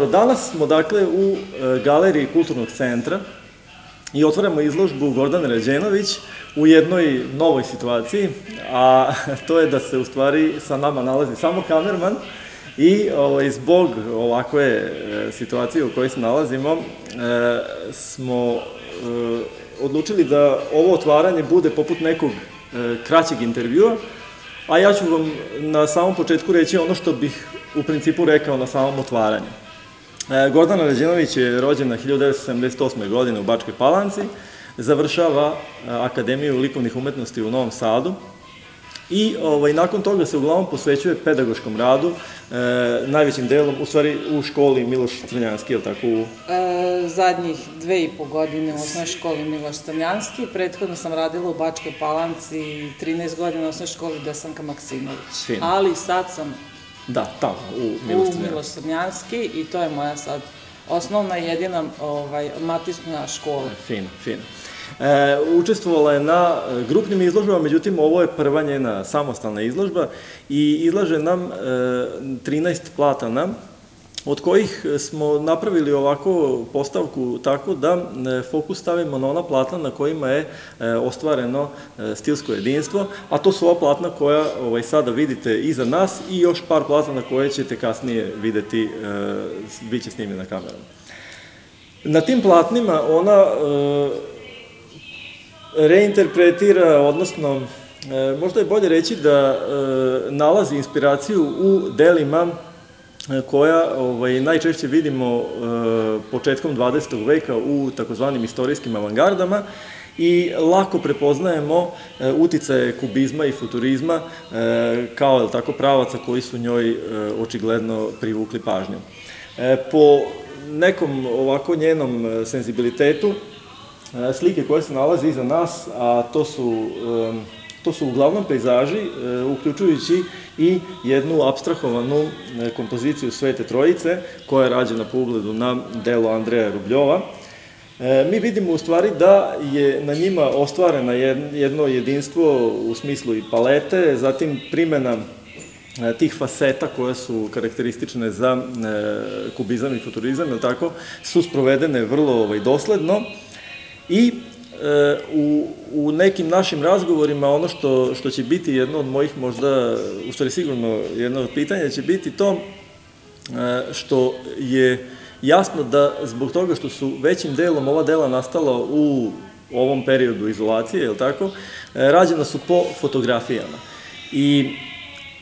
Danas smo dakle u e, galeriji Kulturnog centra i otvaramo izložbu Gordane Ređenović u jednoj novoj situaciji, a to je da se u stvari sa nama nalazi samo kamerman i ovaj, zbog ovakve e, situacije u kojoj se nalazimo e, smo odlučili da ovo otvaranje bude poput nekog kraćeg intervjua, a ja ću vam na samom početku reći ono što bih u principu rekao na samom otvaranju. E, Gordana Ređenović je rođena 1978. godine u Bačkoj Palanci, završava e, Akademiju likovnih umetnosti u Novom Sadu i ovaj, nakon toga se uglavnom posvećuje pedagoškom radu, e, najvećim delom, u stvari u školi Miloš Crnjanski, je li tako? U... E, zadnjih dve i po godine u osnovnoj školi Miloš Crnjanski, prethodno sam radila u Bačkoj Palanci 13 godina u osnovnoj školi Desanka Maksimović. Ali sad sam Da, tamo, u Miloš U i to je moja sad osnovna jedina ovaj, matična škola. Fino, fino. E, učestvovala je na e, grupnim izložbama, međutim ovo je prva njena samostalna izložba i izlaže nam e, 13 platana od kojih smo napravili ovako postavku tako da e, fokus stavimo na ona platna na kojima je e, ostvareno e, stilsko jedinstvo, a to su ova platna koja ovaj, sada vidite iza nas i još par platna na koje ćete kasnije videti, bit će snimljena kamerom. Na tim platnima ona reinterpretira, odnosno možda je bolje reći da nalazi inspiraciju u delima koja ovaj, najčešće vidimo e, početkom 20. veka u takozvanim istorijskim avangardama i lako prepoznajemo e, uticaje kubizma i futurizma e, kao je tako pravaca koji su njoj e, očigledno privukli pažnju. E, po nekom ovako njenom e, senzibilitetu slike koje se nalaze iza nas, a to su To su uglavnom pejzaži, e, uključujući i jednu abstrahovanu e, kompoziciju Svete Trojice, koja je rađena po ugledu na delo Andreja Rubljova. E, mi vidimo u stvari da je na njima ostvarena jedno jedinstvo u smislu i palete, zatim primena tih faseta koje su karakteristične za kubizam i futurizam, tako, su sprovedene vrlo ovaj, dosledno i u, u nekim našim razgovorima ono što, što će biti jedno od mojih možda, u stvari sigurno jedno od pitanja će biti to e, što je jasno da zbog toga što su većim delom ova dela nastala u ovom periodu izolacije, je li tako, e, rađena su po fotografijama. I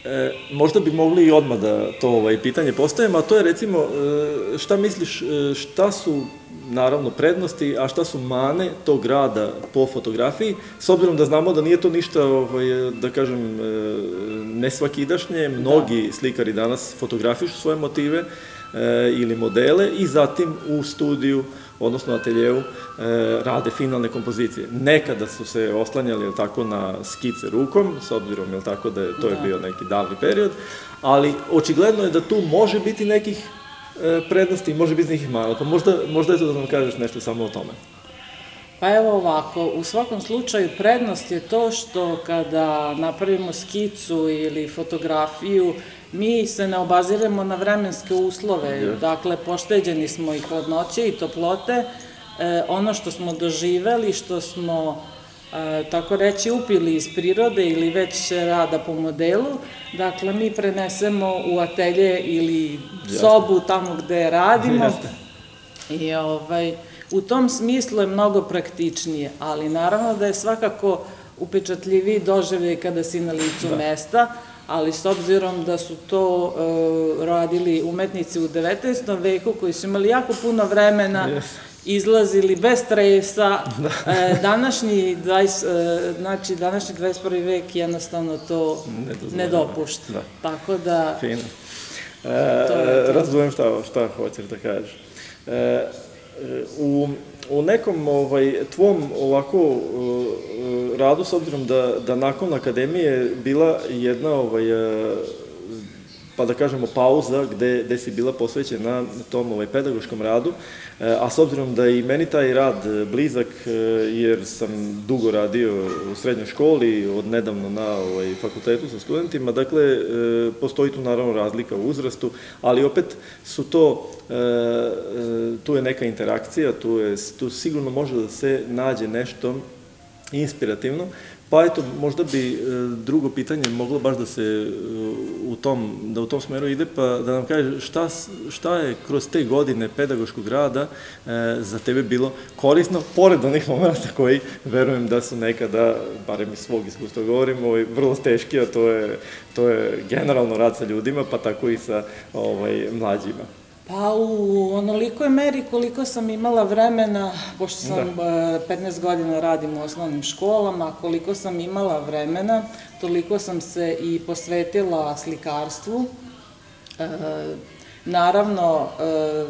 E, možda bi mogli i odmah da to ovaj, pitanje postavimo, a to je recimo e, šta misliš, e, šta su naravno prednosti, a šta su mane tog rada po fotografiji, s obzirom da znamo da nije to ništa, ovaj, da kažem, e, nesvakidašnje, mnogi da. slikari danas fotografišu svoje motive ili modele i zatim u studiju odnosno ateljevu, e, rade finalne kompozicije. Nekada su se oslanjali, jel tako, na skice rukom, s obzirom, jel tako, da je, to je da. bio neki davni period, ali očigledno je da tu može biti nekih e, prednosti može biti nekih malo. Pa možda, možda je to da nam kažeš nešto samo o tome. Pa evo ovako, u svakom slučaju prednost je to što kada napravimo skicu ili fotografiju, mi se ne obaziramo na vremenske uslove, dakle pošteđeni smo i hladnoće i toplote, e, ono što smo doživeli, što smo e, tako reći upili iz prirode ili već rada po modelu, dakle mi prenesemo u atelje ili sobu tamo gde radimo. I ovaj, u tom smislu je mnogo praktičnije, ali naravno da je svakako upečatljiviji doživljaj kada si na licu da. mesta, ali s obzirom da su to e, radili umetnici u 19. veku koji su imali jako puno vremena, yes. izlazili bez stresa, da. e, današnji, 20, e, znači, današnji 21. vek jednostavno to ne, ne dopušta. Da. Tako da... Fino. E, to je to. Razumem šta, šta hoćeš da kažeš. E, u, u nekom ovaj, tvom ovako radu, s obzirom da, da nakon akademije bila jedna ovaj, pa da kažemo pauza gde, gde si bila posvećena tom ovaj, pedagoškom radu, a s obzirom da i meni taj rad blizak, jer sam dugo radio u srednjoj školi, od nedavno na ovaj, fakultetu sa studentima, dakle, postoji tu naravno razlika u uzrastu, ali opet su to, tu je neka interakcija, tu, je, tu sigurno može da se nađe nešto inspirativno, Pa eto, možda bi e, drugo pitanje moglo baš da se e, u tom, da u tom smeru ide, pa da nam kaže šta, šta je kroz te godine pedagoškog rada e, za tebe bilo korisno, pored onih momenta koji verujem da su nekada, barem iz svog iskustva govorim, ovaj, vrlo teški, a to je, to je generalno rad sa ljudima, pa tako i sa ovaj, mlađima. Pa u onolikoj meri koliko sam imala vremena, pošto sam da. 15 e, godina radim u osnovnim školama, koliko sam imala vremena, toliko sam se i posvetila slikarstvu. E, naravno, e,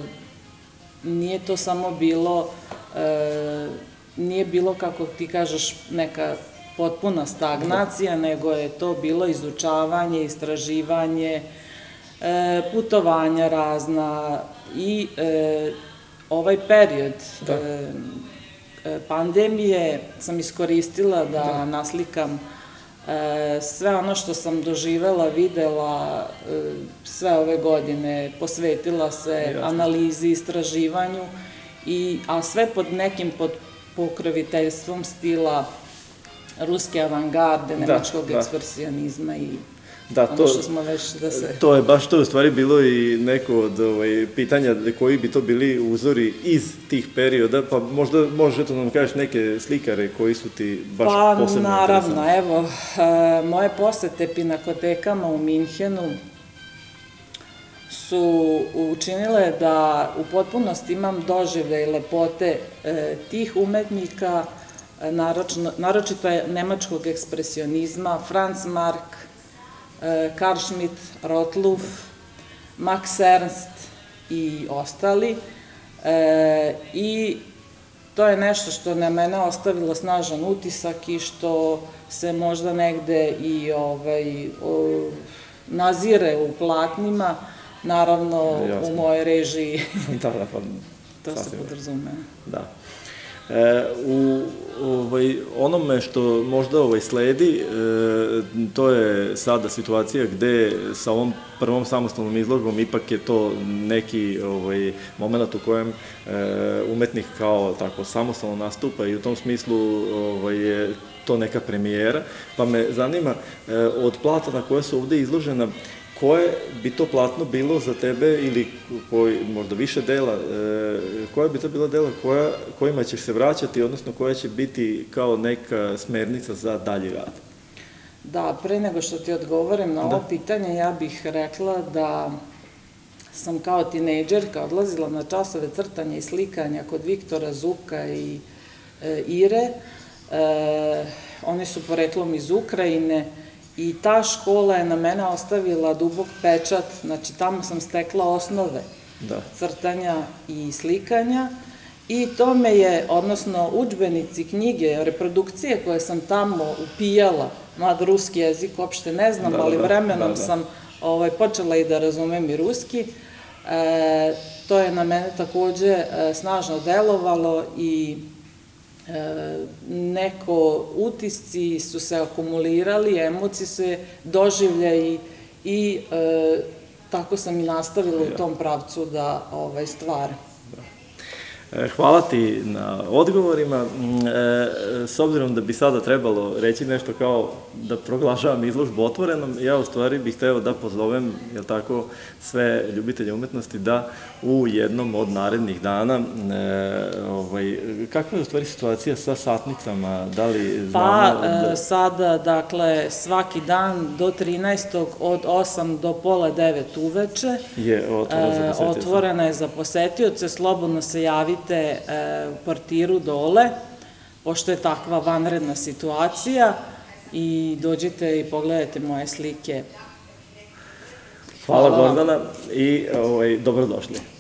nije to samo bilo, e, nije bilo, kako ti kažeš, neka potpuna stagnacija, da. nego je to bilo izučavanje, istraživanje, putovanja razna i e, ovaj period da. e, e pandemije sam iskoristila da, da. naslikam e, sve ono što sam doživela, videla e, sve ove godine, posvetila se Jasne. analizi, istraživanju, i, a sve pod nekim pod pokroviteljstvom stila ruske avangarde, da, nemačkog da, ekspresionizma i Da, to, ono što smo već da se... To je baš to u stvari bilo i neko od ovaj, pitanja koji bi to bili uzori iz tih perioda, pa možda možete nam kažeš neke slikare koji su ti baš pa, posebno Pa naravno, evo, e, moje posete pinakotekama u Minhenu su učinile da u potpunosti imam dožive i lepote e, tih umetnika, e, naročito je nemačkog ekspresionizma, Franz Mark, Karl Schmidt, Rotluf, Max Ernst i ostali. E, I to je nešto što na mene ostavilo snažan utisak i što se možda negde i ovaj, o, nazire u platnima, naravno u moje režiji. da, da, pa, to se podrazume. Da. E, u ovaj, onome što možda ovaj, sledi, e, to je sada situacija gde sa ovom prvom samostalnom izložbom ipak je to neki ovaj, moment u kojem e, umetnik kao tako samostalno nastupa i u tom smislu ovaj, je to neka premijera, pa me zanima e, od platana koja su ovde izložena, koje bi to platno bilo za tebe ili koji, možda više dela, e, koja bi to bila dela koja, kojima ćeš se vraćati, odnosno koja će biti kao neka smernica za dalji rad? Da, pre nego što ti odgovorim na ovo da. pitanje, ja bih rekla da sam kao tinejdžerka odlazila na časove crtanja i slikanja kod Viktora Zuka i e, Ire. E, oni su poreklom iz Ukrajine, I ta škola je na mene ostavila dubok pečat, znači tamo sam stekla osnove da. crtanja i slikanja i to me je, odnosno učbenici, knjige, reprodukcije koje sam tamo upijala, mlad ruski jezik uopšte ne znam, da, ali da, vremenom da, da. sam ovaj, počela i da razumem i ruski, e, to je na mene takođe e, snažno delovalo i neko utisci su se akumulirali, emocije se doživljaju i e, tako sam i nastavila u tom pravcu da ovaj, stvaram. E, hvala ti na odgovorima. Mm, e, s obzirom da bi sada trebalo reći nešto kao da proglašavam izložbu otvorenom, ja u stvari bih hteo da pozovem, jel tako, sve ljubitelje umetnosti da u jednom od narednih dana, e, ovaj, kakva je u stvari situacija sa satnicama? Da li znamo... Pa, da... sada, dakle, svaki dan do 13. od 8 do pola 9 uveče je otvorena za posetioce. Otvorena je za posetioce, slobodno se javite idete e, portiru dole, pošto je takva vanredna situacija i dođite i pogledajte moje slike. Hvala, Hvala Gordana i ovaj, dobrodošli.